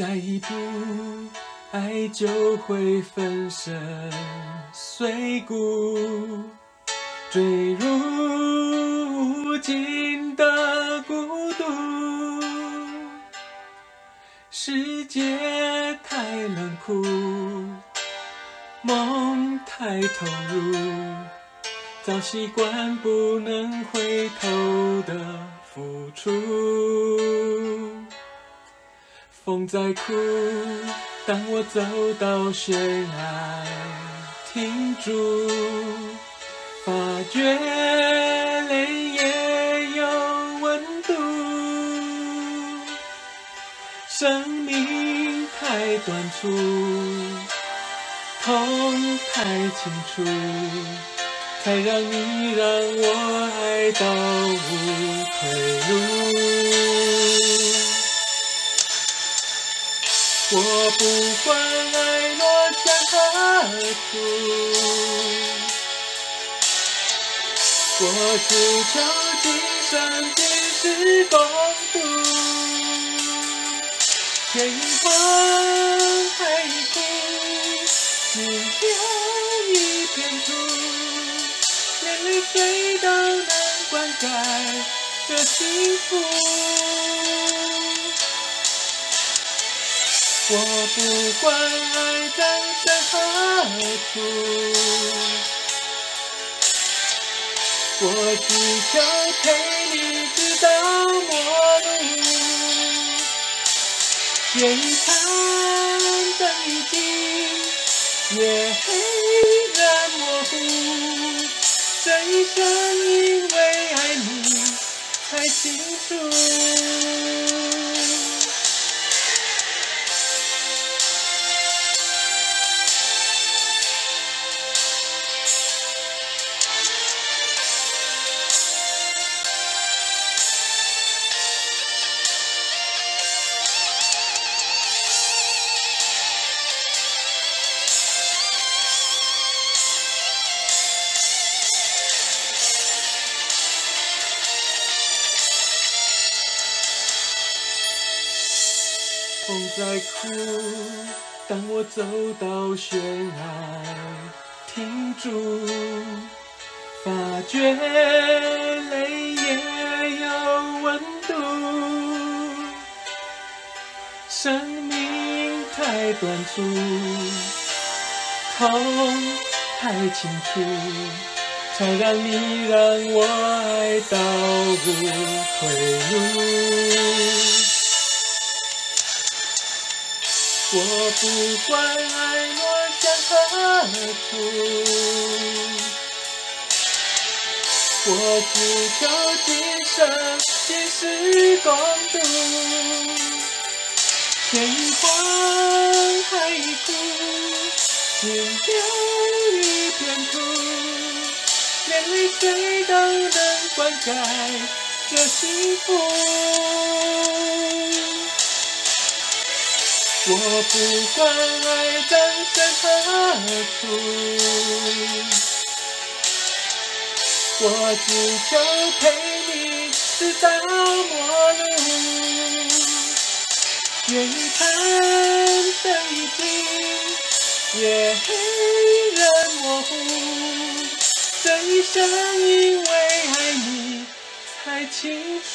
再一步，爱就会粉身碎骨，坠入无尽的孤独。世界太冷酷，梦太投入，早习惯不能回头的付出。风在哭，当我走到悬崖，停住，发觉泪也有温度。生命太短促，痛太清楚，才让你让我爱到无退路。我不管爱落向何处，我只求今生今世共度。天荒海枯，只留一片土，连泪水都能灌溉这幸福。我不管爱在身何处，我只求陪你直到末路。天已长，灯已尽，夜黑人模糊，这一生因为爱你才清楚。风在哭，当我走到悬崖，停住，发觉泪也有温度。生命太短促，痛太清楚，才让你让我爱到无退路。我不管爱落向何处，我只求今生今世共度。天荒海枯，只留一片土，连泪水都能灌溉这幸福。我不管爱葬身何处，我只求陪你直到末路。夜已长，灯已尽，夜黑人模糊，这一生因为爱你才清楚。